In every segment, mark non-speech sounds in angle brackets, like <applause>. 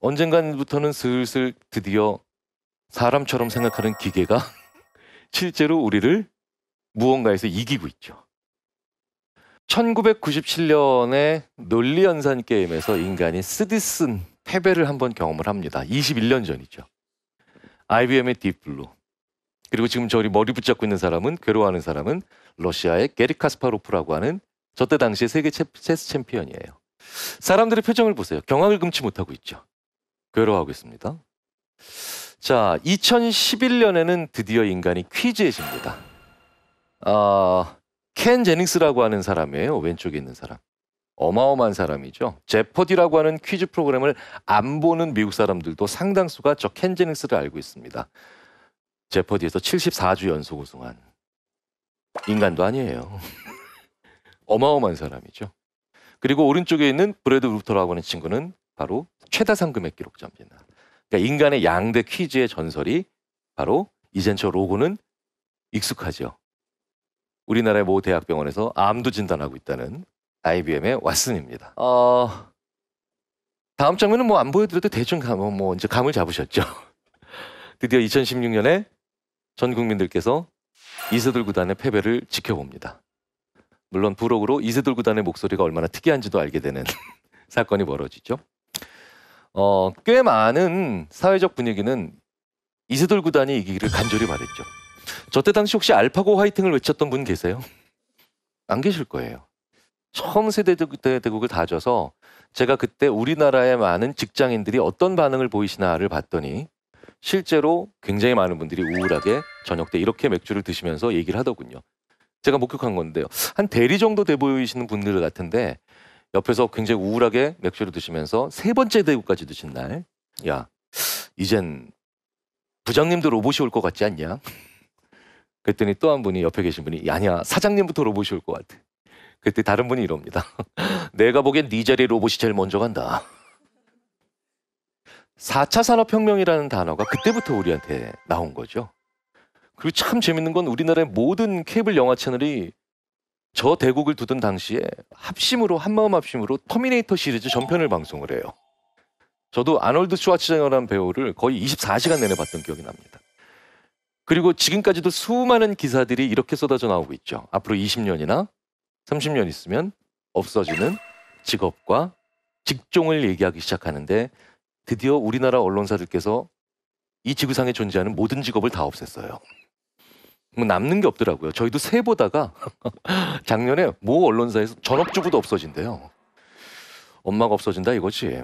언젠간부터는 슬슬 드디어 사람처럼 생각하는 기계가 <laughs> 실제로 우리를 무언가에서 이기고 있죠. 1997년에 논리연산 게임에서 인간이 쓰디쓴 패배를 한번 경험을 합니다. 21년 전이죠. IBM의 딥블루. 그리고 지금 저리 머리 붙잡고 있는 사람은 괴로워하는 사람은 러시아의 게리 카스파로프라고 하는 저때 당시에 세계 체스 챔피언이에요. 사람들의 표정을 보세요. 경악을 금치 못하고 있죠. 괴로워하고 있습니다. 자, 2011년에는 드디어 인간이 퀴즈에 집니다. 아, 켄 제닉스라고 하는 사람이에요. 왼쪽에 있는 사람. 어마어마한 사람이죠. 제퍼디라고 하는 퀴즈 프로그램을 안 보는 미국 사람들도 상당수가 저 켄 제닉스를 알고 있습니다. 제퍼디에서 74주 연속 우승한 인간도 아니에요. <laughs> 어마어마한 사람이죠. 그리고 오른쪽에 있는 브래드 루터라고 하는 친구는 바로 최다 상금액 기록자입니다. 그러니까 인간의 양대 퀴즈의 전설이 바로 이젠 저 로고는 익숙하죠. 우리나라의 모 대학병원에서 암도 진단하고 있다는 IBM의 왓슨입니다. 어, 다음 장면은 뭐 안 보여드려도 대충 감, 뭐 이제 감을 잡으셨죠. <laughs> 드디어 2016년에 전 국민들께서 이세돌 구단의 패배를 지켜봅니다. 물론 부록으로 이세돌 구단의 목소리가 얼마나 특이한지도 알게 되는 <laughs> 사건이 벌어지죠. 어, 꽤 많은 사회적 분위기는 이세돌 구단이 이기기를 간절히 바랬죠. 저 때 당시 혹시 알파고 화이팅을 외쳤던 분 계세요? 안 계실 거예요. 처음 세대 대국을 다져서 제가 그때 우리나라의 많은 직장인들이 어떤 반응을 보이시나를 봤더니 실제로 굉장히 많은 분들이 우울하게 저녁 때 이렇게 맥주를 드시면서 얘기를 하더군요. 제가 목격한 건데요. 한 대리 정도 돼 보이시는 분들 같은데 옆에서 굉장히 우울하게 맥주를 드시면서 세 번째 대구까지 드신 날, 야, 이젠 부장님도 로봇이 올 것 같지 않냐? <laughs> 그랬더니 또 한 분이 옆에 계신 분이 아니야 사장님부터 로봇이 올 것 같아. 그때 다른 분이 이럽니다. <laughs> 내가 보기엔 네 자리에 로봇이 제일 먼저 간다. <laughs> 4차 산업혁명이라는 단어가 그때부터 우리한테 나온 거죠. 그리고 참 재밌는 건 우리나라의 모든 케이블 영화 채널이 저 대국을 두던 당시에 합심으로 한마음 합심으로 터미네이터 시리즈 전편을 방송을 해요. 저도 아놀드 슈왈제네거라는 배우를 거의 24시간 내내 봤던 기억이 납니다. 그리고 지금까지도 수많은 기사들이 이렇게 쏟아져 나오고 있죠. 앞으로 20년이나 30년 있으면 없어지는 직업과 직종을 얘기하기 시작하는데 드디어 우리나라 언론사들께서 이 지구상에 존재하는 모든 직업을 다 없앴어요. 뭐 남는 게 없더라고요. 저희도 세 보다가 <laughs> 작년에 모 언론사에서 전업주부도 없어진대요. 엄마가 없어진다 이거지.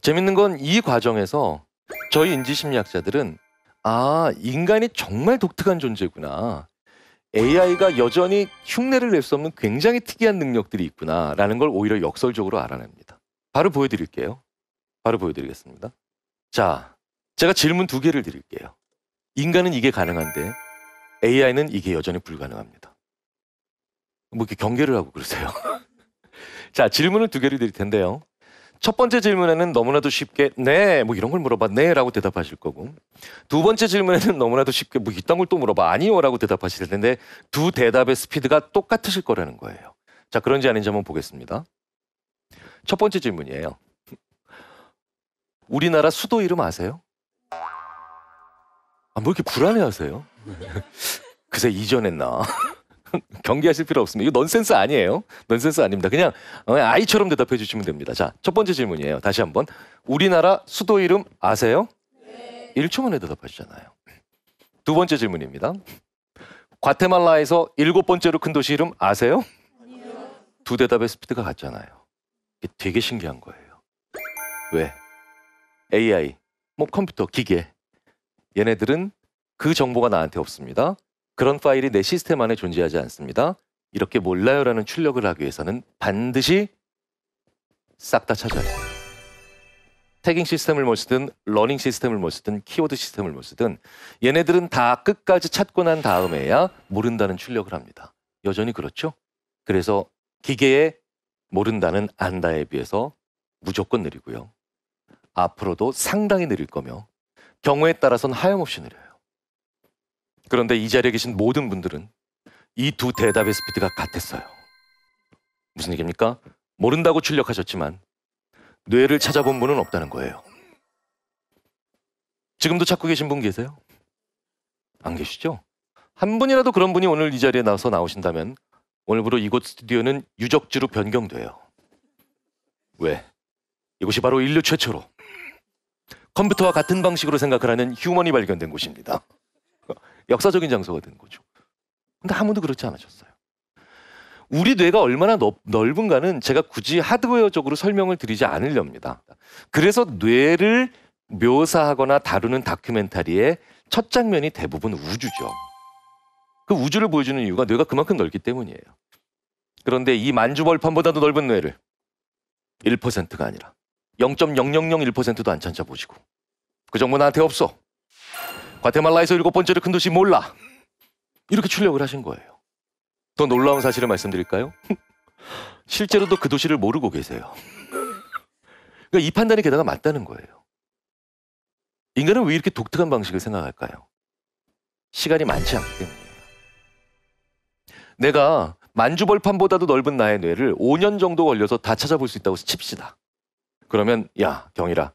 재밌는 건 이 과정에서 저희 인지심리학자들은 아 인간이 정말 독특한 존재구나. AI가 여전히 흉내를 낼 수 없는 굉장히 특이한 능력들이 있구나라는 걸 오히려 역설적으로 알아냅니다. 바로 보여드릴게요. 바로 보여드리겠습니다. 자, 제가 질문 두 개를 드릴게요. 인간은 이게 가능한데 AI는 이게 여전히 불가능합니다. 뭐 이렇게 경계를 하고 그러세요. <laughs> 자, 질문을 두 개를 드릴 텐데요. 첫 번째 질문에는 너무나도 쉽게 네, 뭐 이런 걸 물어봐 네라고 대답하실 거고 두 번째 질문에는 너무나도 쉽게 뭐 이딴 걸 또 물어봐 아니요라고 대답하실 텐데 두 대답의 스피드가 똑같으실 거라는 거예요. 자, 그런지 아닌지 한번 보겠습니다. 첫 번째 질문이에요. 우리나라 수도 이름 아세요? 아, 뭐 이렇게 불안해하세요? <laughs> 그새 이전했나? <laughs> 경계하실 필요 없습니다. 이거 넌센스 아니에요. 넌센스 아닙니다. 그냥 아이처럼 대답해 주시면 됩니다. 자, 첫 번째 질문이에요. 다시 한번. 우리나라 수도 이름 아세요? 네. 1초 만에 대답하시잖아요. 두 번째 질문입니다. 과테말라에서 일곱 번째로 큰 도시 이름 아세요? 아니요. 두 대답의 스피드가 같잖아요. 이게 되게 신기한 거예요. 왜? AI, 뭐 컴퓨터, 기계. 얘네들은 그 정보가 나한테 없습니다. 그런 파일이 내 시스템 안에 존재하지 않습니다. 이렇게 몰라요라는 출력을 하기 위해서는 반드시 싹 다 찾아야 돼요. tagging 시스템을 뭐 쓰든 learning 시스템을 뭐 쓰든 키워드 시스템을 뭐 쓰든 얘네들은 다 끝까지 찾고 난 다음에야 모른다는 출력을 합니다. 여전히 그렇죠? 그래서 기계에 모른다는 안다에 비해서 무조건 느리고요. 앞으로도 상당히 느릴 거며 경우에 따라서는 하염없이 느려요. 그런데 이 자리에 계신 모든 분들은 이 두 대답의 스피드가 같았어요. 무슨 얘기입니까? 모른다고 출력하셨지만 뇌를 찾아본 분은 없다는 거예요. 지금도 찾고 계신 분 계세요? 안 계시죠? 한 분이라도 그런 분이 오늘 이 자리에 나와서 나오신다면 오늘부로 이곳 스튜디오는 유적지로 변경돼요. 왜? 이곳이 바로 인류 최초로 컴퓨터와 같은 방식으로 생각을 하는 휴먼이 발견된 곳입니다. 역사적인 장소가 된 거죠. 근데 아무도 그렇지 않으셨어요. 우리 뇌가 얼마나 넓, 넓은가는 제가 굳이 하드웨어적으로 설명을 드리지 않으렵니다. 그래서 뇌를 묘사하거나 다루는 다큐멘터리의 첫 장면이 대부분 우주죠. 그 우주를 보여주는 이유가 뇌가 그만큼 넓기 때문이에요. 그런데 이 만주벌판보다도 넓은 뇌를 1%가 아니라 0.0001%도 안 찾아보시고 그 정보 나한테 없어. 과테말라에서 일곱 번째로 큰 도시 몰라. 이렇게 출력을 하신 거예요. 더 놀라운 사실을 말씀드릴까요? <laughs> 실제로도 그 도시를 모르고 계세요. 그러니까 이 판단이 게다가 맞다는 거예요. 인간은 왜 이렇게 독특한 방식을 생각할까요? 시간이 많지 않기 때문이에요. 내가 만주벌판보다도 넓은 나의 뇌를 5년 정도 걸려서 다 찾아볼 수 있다고 칩시다. 그러면 야 경이라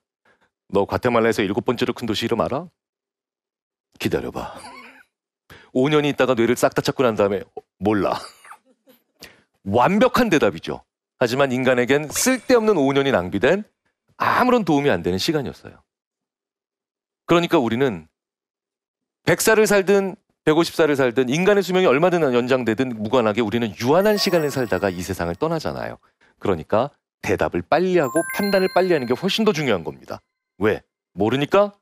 너 과테말라에서 일곱 번째로 큰 도시 이름 알아? 기다려봐. <laughs> 5년이 있다가 뇌를 싹 다 찾고 난 다음에 어, 몰라. <laughs> 완벽한 대답이죠. 하지만 인간에겐 쓸데없는 5년이 낭비된 아무런 도움이 안 되는 시간이었어요. 그러니까 우리는 100살을 살든 150살을 살든 인간의 수명이 얼마든 연장되든 무관하게 우리는 유한한 시간을 살다가 이 세상을 떠나잖아요. 그러니까 대답을 빨리 하고 판단을 빨리 하는 게 훨씬 더 중요한 겁니다. 왜? 모르니까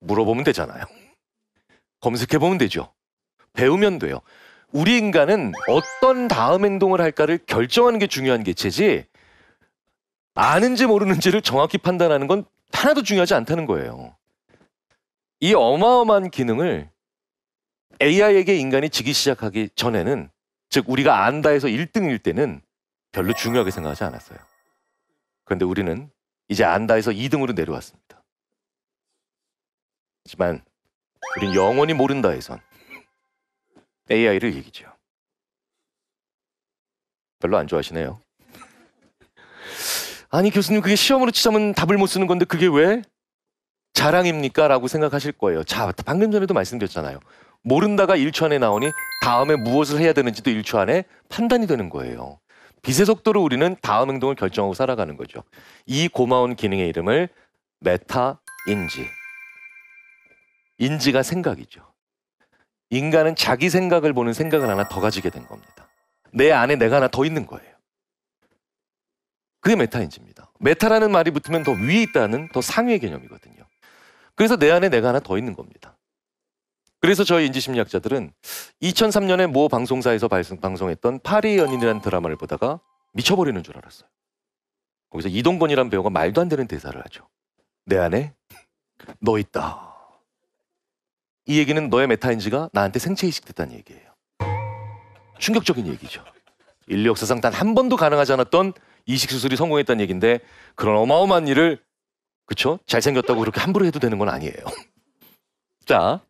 물어보면 되잖아요. <laughs> 검색해보면 되죠. 배우면 돼요. 우리 인간은 어떤 다음 행동을 할까를 결정하는 게 중요한 개체지 아는지 모르는지를 정확히 판단하는 건 하나도 중요하지 않다는 거예요. 이 어마어마한 기능을 AI에게 인간이 지기 시작하기 전에는 즉 우리가 안다해서 1등일 때는 별로 중요하게 생각하지 않았어요. 그런데 우리는 이제 안다해서 2등으로 내려왔습니다. 하지만 우린 영원히 모른다 해선 AI를 얘기죠. 별로 안 좋아하시네요. 아니 교수님 그게 시험으로 치자면 답을 못 쓰는 건데 그게 왜 자랑입니까? 라고 생각하실 거예요. 자 방금 전에도 말씀드렸잖아요. 모른다가 1초 안에 나오니 다음에 무엇을 해야 되는지도 1초 안에 판단이 되는 거예요. 빛의 속도로 우리는 다음 행동을 결정하고 살아가는 거죠. 이 고마운 기능의 이름을 메타 인지. 인지가 생각이죠. 인간은 자기 생각을 보는 생각을 하나 더 가지게 된 겁니다. 내 안에 내가 하나 더 있는 거예요. 그게 메타인지입니다. 메타라는 말이 붙으면 더 위에 있다는 더 상위의 개념이거든요. 그래서 내 안에 내가 하나 더 있는 겁니다. 그래서 저희 인지심리학자들은 2003년에 모 방송사에서 방송 했던 파리의 연인이라는 드라마를 보다가 미쳐버리는 줄 알았어요. 거기서 이동건이라는 배우가 말도 안 되는 대사를 하죠. 내 안에 너 있다. 이 얘기는 너의 메타인지가 나한테 생체 이식 됐다는 얘기예요. 충격적인 얘기죠. 인류 역사상 단 한 번도 가능하지 않았던 이식 수술이 성공했다는 얘기인데 그런 어마어마한 일을 그쵸? 잘생겼다고 그렇게 함부로 해도 되는 건 아니에요. <laughs> 자,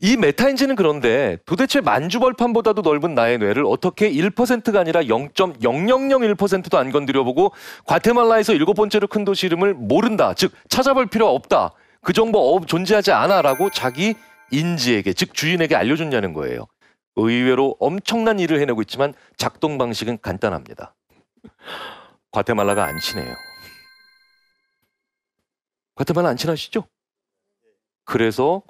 이 메타인지는 그런데 도대체 만주벌판보다도 넓은 나의 뇌를 어떻게 1%가 아니라 0.0001%도 안 건드려보고 과테말라에서 일곱 번째로 큰 도시 이름을 모른다. 즉 찾아볼 필요 없다. 그 정보 존재하지 않아라고 자기 인지에게 즉 주인에게 알려줬냐는 거예요. 의외로 엄청난 일을 해내고 있지만 작동 방식은 간단합니다. 과테말라가 안 친해요. 과테말라 안 친하시죠? 그래서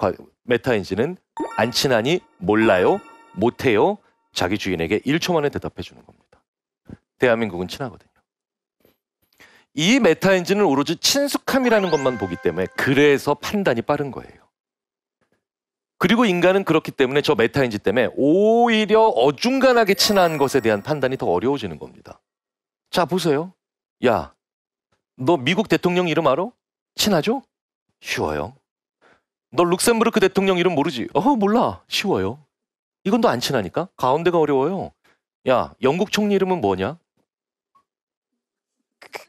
메타인지는 안 친하니 몰라요, 못해요, 자기 주인에게 1초 만에 대답해 주는 겁니다. 대한민국은 친하거든요. 이 메타인지는 오로지 친숙함이라는 것만 보기 때문에 그래서 판단이 빠른 거예요. 그리고 인간은 그렇기 때문에 저 메타인지 때문에 오히려 어중간하게 친한 것에 대한 판단이 더 어려워지는 겁니다. 자, 보세요. 야, 너 미국 대통령 이름 알아? 친하죠? 쉬워요. 너 룩셈부르크 대통령 이름 모르지? 어, 몰라. 쉬워요. 이건 너안 친하니까? 가운데가 어려워요. 야, 영국 총리 이름은 뭐냐?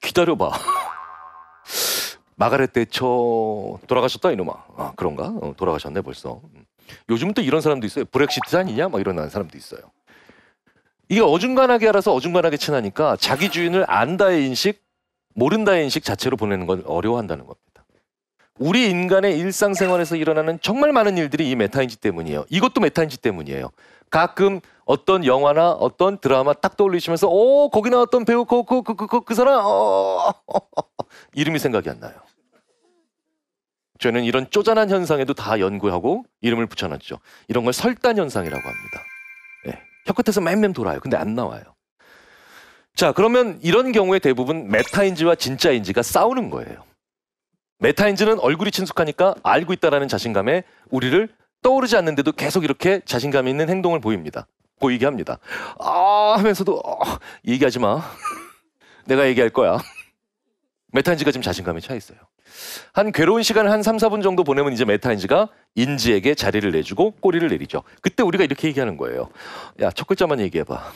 기다려봐. <laughs> 마가렛 대처 돌아가셨다 이놈아. 아 그런가? 어, 돌아가셨네 벌써. 음. 요즘은 또 이런 사람도 있어요. 브렉시트 아니냐? 막 이런 사람도 있어요. 이게 어중간하게 알아서 어중간하게 친하니까 자기 주인을 안다의 인식, 모른다의 인식 자체로 보내는 건 어려워한다는 겁니다. 우리 인간의 일상생활에서 일어나는 정말 많은 일들이 이 메타인지 때문이에요. 이것도 메타인지 때문이에요. 가끔 어떤 영화나 어떤 드라마 딱 떠올리시면서 오 거기 나왔던 배우 그그 그그 그, 그, 사람 어, <laughs> 이름이 생각이 안 나요. 저는 이런 쪼잔한 현상에도 다 연구하고 이름을 붙여놨죠. 이런 걸 설단 현상이라고 합니다. 네. 혀끝에서 맴맴 돌아요. 근데 안 나와요. 자, 그러면 이런 경우에 대부분 메타인지와 진짜인지가 싸우는 거예요. 메타인지는 얼굴이 친숙하니까 알고 있다라는 자신감에 우리를 떠오르지 않는데도 계속 이렇게 자신감 있는 행동을 보입니다. 보이게 합니다. 아 하면서도 어, 얘기하지 마. 내가 얘기할 거야. 메타인지가 지금 자신감에 차 있어요. 한 괴로운 시간을 한 3, 4분 정도 보내면 이제 메타인지가 인지에게 자리를 내주고 꼬리를 내리죠. 그때 우리가 이렇게 얘기하는 거예요. 야, 첫 글자만 얘기해봐.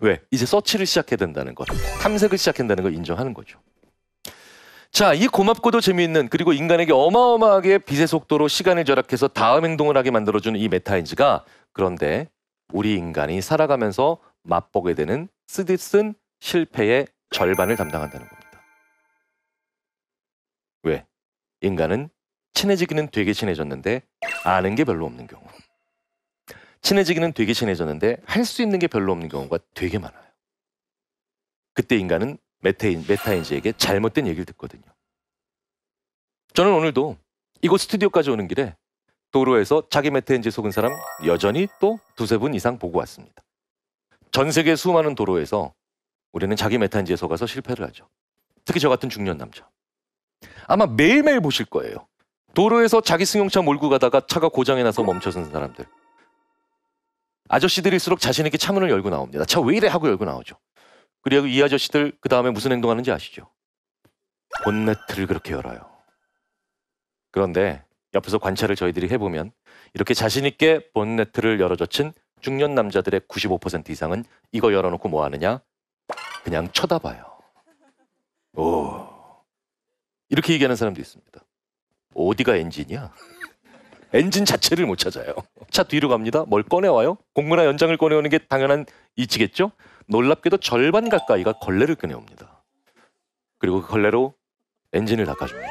왜? 이제 서치를 시작해야 된다는 것, 탐색을 시작한다는 걸 인정하는 거죠. 자, 이 고맙고도 재미있는 그리고 인간에게 어마어마하게 빛의 속도로 시간을 절약해서 다음 행동을 하게 만들어주는 이 메타인지가 그런데 우리 인간이 살아가면서 맛보게 되는 쓰디쓴 실패의 절반을 담당한다는 겁니다. 왜? 인간은 친해지기는 되게 친해졌는데 아는 게 별로 없는 경우. 친해지기는 되게 친해졌는데 할 수 있는 게 별로 없는 경우가 되게 많아요. 그때 인간은 메타인, 메타인지에게 잘못된 얘기를 듣거든요. 저는 오늘도 이곳 스튜디오까지 오는 길에 도로에서 자기 메타인지 속은 사람 여전히 또 두세 분 이상 보고 왔습니다. 전 세계 수많은 도로에서 우리는 자기 메타인지에 속아서 실패를 하죠. 특히 저 같은 중년 남자. 아마 매일매일 보실 거예요. 도로에서 자기 승용차 몰고 가다가 차가 고장이 나서 멈춰선 사람들. 아저씨들일수록 자신있게 차문을 열고 나옵니다. 차 왜 이래 하고 열고 나오죠. 그리고 이 아저씨들 그 다음에 무슨 행동하는지 아시죠? 본네트를 그렇게 열어요. 그런데 옆에서 관찰을 저희들이 해보면 이렇게 자신있게 본네트를 열어젖힌 중년 남자들의 95% 이상은 이거 열어놓고 뭐 하느냐? 그냥 쳐다봐요. 오. 이렇게 얘기하는 사람도 있습니다. 어디가 엔진이야? 엔진 자체를 못 찾아요. 차 뒤로 갑니다. 뭘 꺼내와요? 공문화 연장을 꺼내오는 게 당연한 이치겠죠? 놀랍게도 절반 가까이가 걸레를 꺼내옵니다. 그리고 그 걸레로 엔진을 닦아줍니다.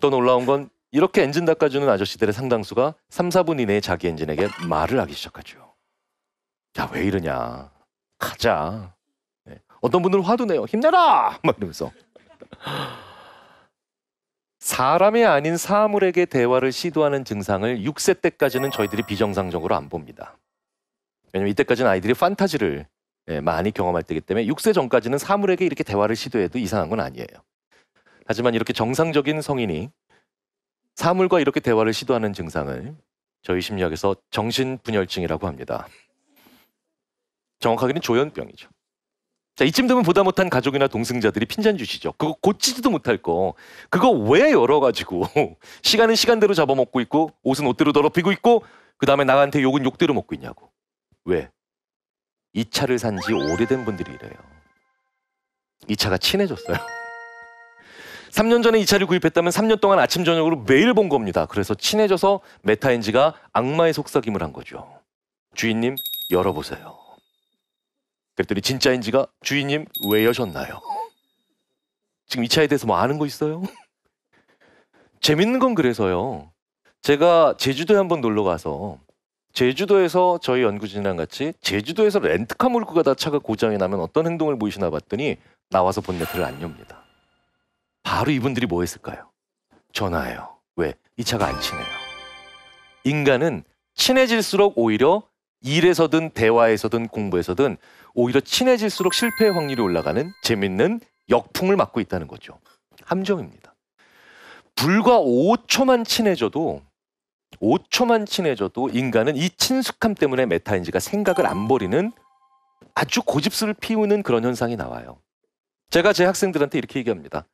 또 놀라운 건 이렇게 엔진 닦아주는 아저씨들의 상당수가 3, 4분 이내에 자기 엔진에게 말을 하기 시작하죠. 야, 왜 이러냐. 가자. 네. 어떤 분들은 화도 내요. 힘내라! 막 이러면서. 사람이 아닌 사물에게 대화를 시도하는 증상을 6세 때까지는 저희들이 비정상적으로 안 봅니다. 왜냐면 이때까지는 아이들이 판타지를 예, 많이 경험할 때기 때문에 6세 전까지는 사물에게 이렇게 대화를 시도해도 이상한 건 아니에요. 하지만 이렇게 정상적인 성인이 사물과 이렇게 대화를 시도하는 증상을 저희 심리학에서 정신분열증이라고 합니다. 정확하게는 조현병이죠. 자, 이쯤 되면 보다 못한 가족이나 동승자들이 핀잔 주시죠. 그거 고치지도 못할 거. 그거 왜 열어가지고 <laughs> 시간은 시간대로 잡아먹고 있고 옷은 옷대로 더럽히고 있고 그 다음에 나한테 욕은 욕대로 먹고 있냐고. 왜? 이 차를 산 지 오래된 분들이 이래요. 이 차가 친해졌어요. <laughs> 3년 전에 이 차를 구입했다면 3년 동안 아침 저녁으로 매일 본 겁니다. 그래서 친해져서 메타엔지가 악마의 속삭임을 한 거죠. 주인님 열어보세요. 그랬더니 진짜인지가 주인님 왜 여셨나요? 지금 이 차에 대해서 뭐 아는 거 있어요? <laughs> 재밌는 건 그래서요. 제가 제주도에 한번 놀러 가서 제주도에서 저희 연구진이랑 같이 제주도에서 렌트카 몰고 가다 차가 고장이 나면 어떤 행동을 보이시나 봤더니 나와서 본네트를 안 엽니다. 바로 이분들이 뭐 했을까요? 전화해요. 왜? 이 차가 안 친해요. 인간은 친해질수록 오히려 일에서든 대화에서든 공부에서든 오히려 친해질수록 실패의 확률이 올라가는 재밌는 역풍을 맞고 있다는 거죠. 함정입니다. 불과 5초만 친해져도 5초만 친해져도 인간은 이 친숙함 때문에 메타인지가 생각을 안 버리는 아주 고집스를 피우는 그런 현상이 나와요. 제가 제 학생들한테 이렇게 얘기합니다.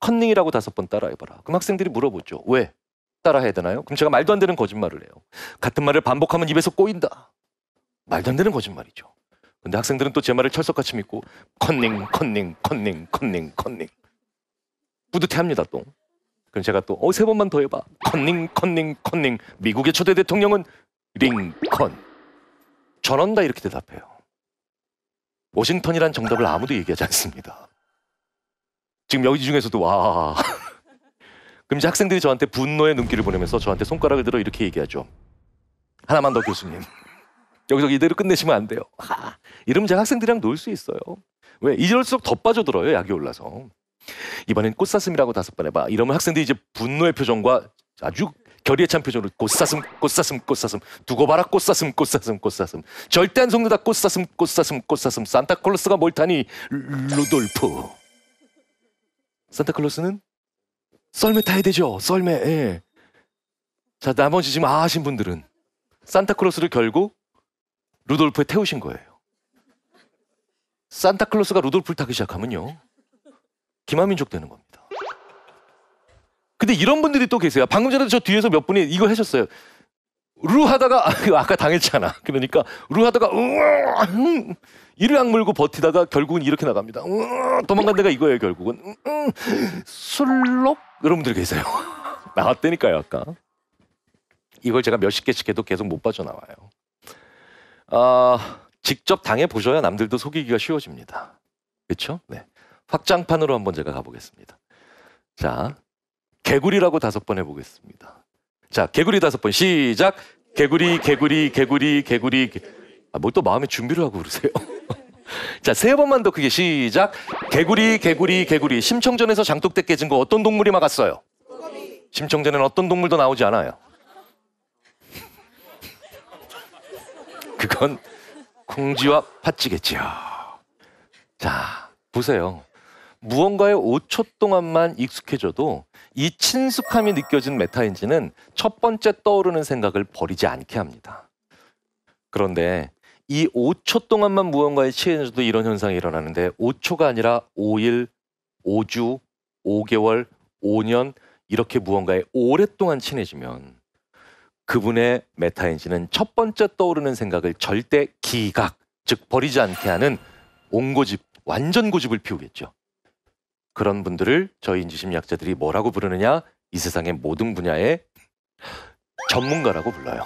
컨닝이라고 다섯 번 따라해봐라. 그럼 학생들이 물어보죠. 왜? 따라해야 되나요? 그럼 제가 말도 안 되는 거짓말을 해요. 같은 말을 반복하면 입에서 꼬인다. 말도 안 되는 거짓말이죠. 근데 학생들은 또 제 말을 철석같이 믿고 컨닝, 컨닝, 컨닝, 컨닝, 컨닝. 뿌듯해합니다 또. 그럼 제가 또 어 세 번만 더 해봐. 컨닝, 컨닝, 컨닝. 미국의 초대 대통령은 링컨. 전원 다 이렇게 대답해요. 워싱턴이란 정답을 아무도 얘기하지 않습니다. 지금 여기 중에서도 와. <laughs> 그럼 이제 학생들이 저한테 분노의 눈길을 보내면서 저한테 손가락을 들어 이렇게 얘기하죠. 하나만 더 교수님. <laughs> 여기서 이대로 끝내시면 안 돼요. 하, 이러면 제가 학생들이랑 놀 수 있어요. 왜? 이럴수록 더 빠져들어요. 약이 올라서. 이번엔 꽃사슴이라고 다섯 번 해봐. 이러면 학생들이 이제 분노의 표정과 아주 결의에 찬 표정으로 꽃사슴, 꽃사슴, 꽃사슴. 두고 봐라 꽃사슴, 꽃사슴, 꽃사슴. 절대 안 속는다 꽃사슴, 꽃사슴, 꽃사슴. 산타클로스가 뭘 타니 루돌프. 산타클로스는 썰매 타야 되죠. 썰매. 예. 자 나머지 지금 아신 분들은 산타클로스를 결국 루돌프에 태우신 거예요. 산타클로스가 루돌프를 타기 시작하면요. 기마민족 되는 겁니다. 근데 이런 분들이 또 계세요. 방금 전에 저 뒤에서 몇 분이 이거 하셨어요. 루 하다가 아, 아까 당했잖아. 그러니까 루 하다가 으아, 음, 이를 악물고 버티다가 결국은 이렇게 나갑니다. 으아, 도망간 데가 이거예요. 결국은 음, 음, 술록 여러분들 계세요. <laughs> 나왔다니까요 아까. 이걸 제가 몇십 개씩 해도 계속 못 빠져나와요. 아, 직접 당해 보셔야 남들도 속이기가 쉬워집니다. 그렇죠? 네. 확장판으로 한번 제가 가보겠습니다. 자, 개구리라고 다섯 번 해보겠습니다. 자, 개구리 다섯 번 시작. 개구리, 개구리, 개구리, 개구리. 아, 뭘 또 마음에 준비를 하고 그러세요? <laughs> 자, 세 번만 더 크게 시작. 개구리, 개구리, 개구리. 심청전에서 장독대 깨진 거 어떤 동물이 막았어요? 심청전에는 어떤 동물도 나오지 않아요. <laughs> 그건 콩쥐와 팥쥐겠지요. 자, 보세요. 무언가에 5초 동안만 익숙해져도 이 친숙함이 느껴진 메타엔진은 첫 번째 떠오르는 생각을 버리지 않게 합니다. 그런데 이 5초 동안만 무언가에 취해져도 이런 현상이 일어나는데 5초가 아니라 5일, 5주, 5개월, 5년 이렇게 무언가에 오랫동안 친해지면 그분의 메타엔진은 첫 번째 떠오르는 생각을 절대 기각, 즉 버리지 않게 하는 옹고집, 완전 고집을 피우겠죠. 그런 분들을 저희 인지심리학자들이 뭐라고 부르느냐? 이 세상의 모든 분야의 전문가라고 불러요.